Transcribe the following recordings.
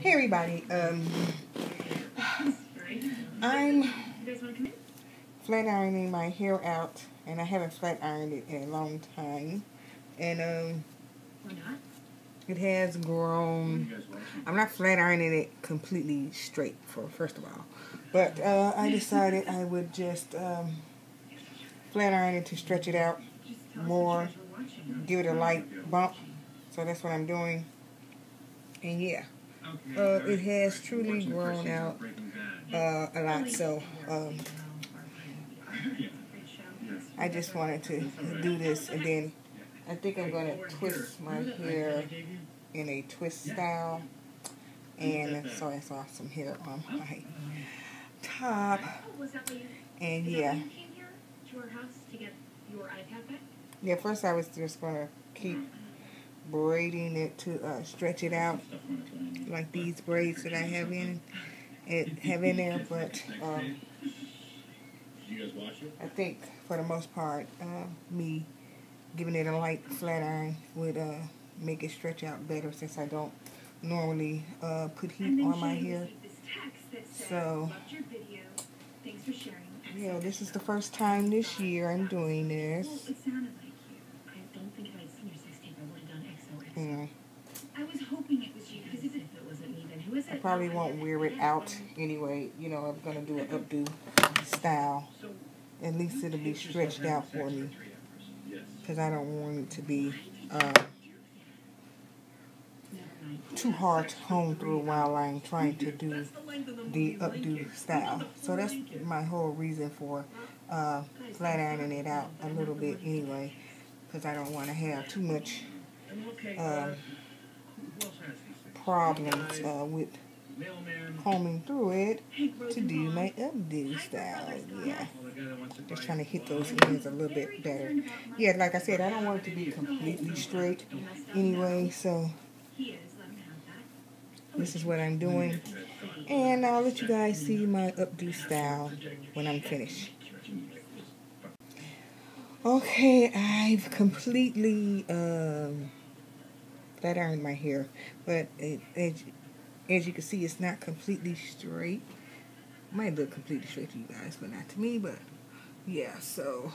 Hey everybody, um, I'm flat ironing my hair out, and I haven't flat ironed it in a long time, and um, it has grown. I'm not flat ironing it completely straight for first of all, but uh, I decided I would just um, flat iron it to stretch it out more, give it a light bump. So that's what I'm doing, and yeah. Uh, it has truly grown out uh, a lot. So um, I just wanted to do this, and then I think I'm going to twist my hair in a twist style. And so I saw some hair on my top. And yeah. Yeah, first I was just going to keep braiding it to uh, stretch it out like these braids that I have in it have in there but um, I think for the most part uh, me giving it a light flat iron would uh, make it stretch out better since I don't normally uh, put heat on my hair. so yeah this is the first time this year I'm doing this Mm. I was hoping it was you because if it wasn't me, then who is it? I probably won't wear it out anyway. You know, I'm gonna do an updo style. At least it'll be stretched out for me because I don't want it to be uh, too hard to comb through while I'm trying to do the updo style. So that's my whole reason for uh, flat ironing it out a little bit anyway because I don't want to have too much uh, problems uh, with combing through it to do my updo style. Yeah. Just trying to hit those ends a little bit better. Yeah, like I said, I don't want it to be completely straight anyway, so this is what I'm doing. And I'll let you guys see my updo style when I'm finished. Okay, I've completely um, flat ironed my hair, but it, as, you can see, it's not completely straight. Might look completely straight to you guys, but not to me. But yeah, so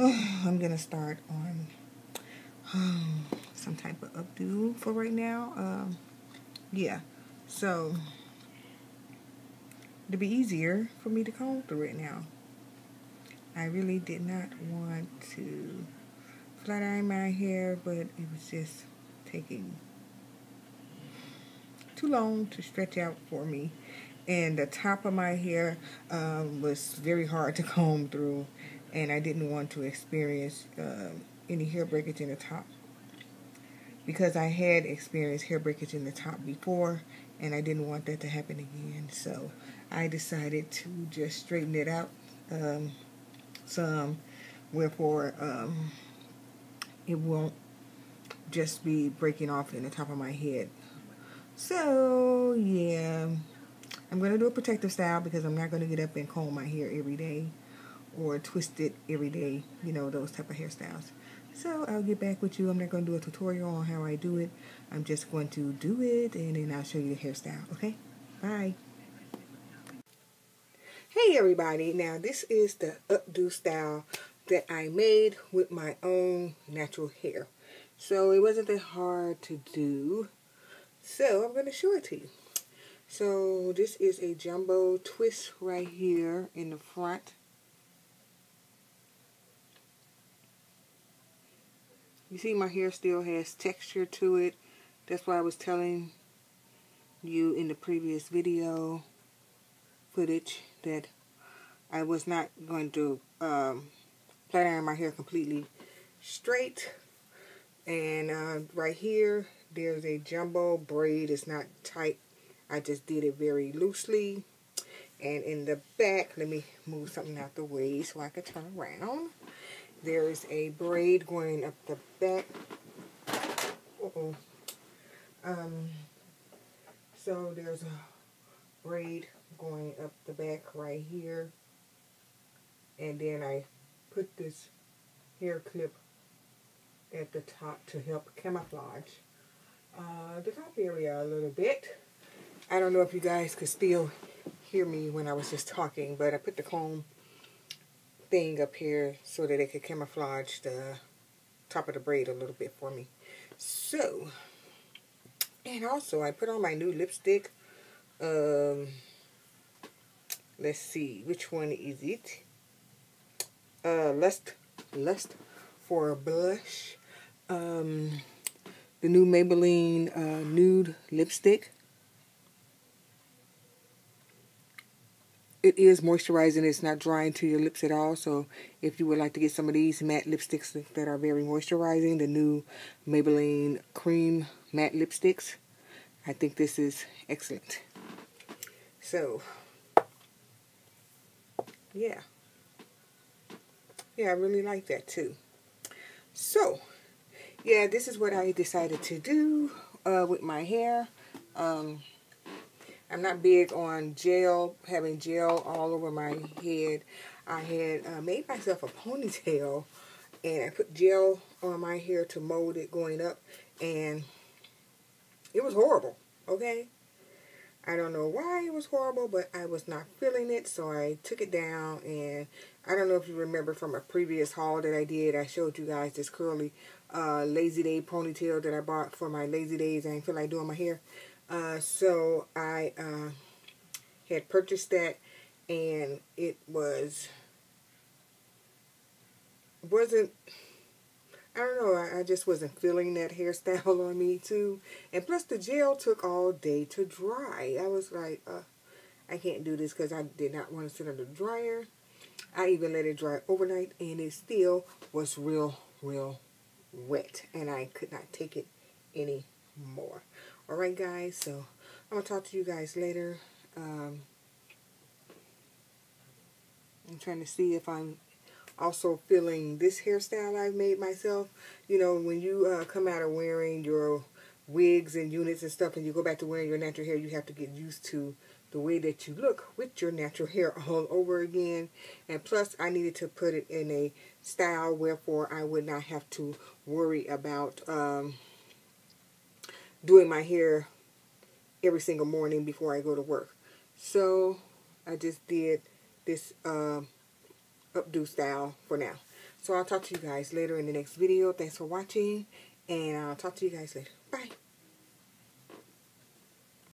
oh, I'm gonna start on some type of updo for right now. Um, yeah, so it'll be easier for me to comb through it now. I really did not want to flat iron my hair, but it was just taking too long to stretch out for me. And the top of my hair um, was very hard to comb through, and I didn't want to experience uh, any hair breakage in the top because I had experienced hair breakage in the top before, and I didn't want that to happen again. So I decided to just straighten it out. Um, some, wherefore um, it won't just be breaking off in the top of my head. So, yeah, I'm going to do a protective style because I'm not going to get up and comb my hair every day or twist it every day, you know, those type of hairstyles. So I'll get back with you. I'm not going to do a tutorial on how I do it. I'm just going to do it and then I'll show you the hairstyle, okay? Bye. Hey everybody, now this is the updo style that I made with my own natural hair. So it wasn't that hard to do. So I'm going to show it to you. So this is a jumbo twist right here in the front. You see my hair still has texture to it. That's why I was telling you in the previous video footage that I was not going to um, flat iron my hair completely straight. And uh, right here, there's a jumbo braid. It's not tight. I just did it very loosely. And in the back, let me move something out the way so I can turn around. There's a braid going up the back. Uh -oh. Um, so there's a braid going up the back right here. And then I put this hair clip at the top to help camouflage uh, the top area a little bit. I don't know if you guys could still hear me when I was just talking, but I put the comb thing up here so that it could camouflage the top of the braid a little bit for me. So, and also I put on my new lipstick. Um, let's see, which one is it? Uh, Lust, Lust for a Blush. Um, the new Maybelline uh, Nude Lipstick. It is moisturizing. It's not drying to your lips at all. So if you would like to get some of these matte lipsticks that are very moisturizing, the new Maybelline Cream Matte Lipsticks, I think this is excellent. So, yeah. Yeah, I really like that too. So, yeah, this is what I decided to do uh, with my hair. Um, I'm not big on gel, having gel all over my head. I had uh, made myself a ponytail and I put gel on my hair to mold it going up and it was horrible, okay? I don't know why it was horrible, but I was not feeling it, so I took it down, and I don't know if you remember from a previous haul that I did, I showed you guys this curly uh, Lazy Day ponytail that I bought for my Lazy Days. I didn't feel like doing my hair. Uh, so I uh, had purchased that, and it was, wasn't I don't know, I, I just wasn't feeling that hairstyle on me too. And plus the gel took all day to dry. I was like, uh, I can't do this because I did not want to sit on the dryer. I even let it dry overnight and it still was real, real wet. And I could not take it anymore. Alright guys, so I'm to talk to you guys later. Um, I'm trying to see if I'm also feeling this hairstyle I've made myself. You know, when you uh, come out of wearing your wigs and units and stuff and you go back to wearing your natural hair, you have to get used to the way that you look with your natural hair all over again. And plus, I needed to put it in a style wherefore I would not have to worry about um, doing my hair every single morning before I go to work. So, I just did this... Uh, updo style for now. So I'll talk to you guys later in the next video. Thanks for watching, and I'll talk to you guys later. Bye.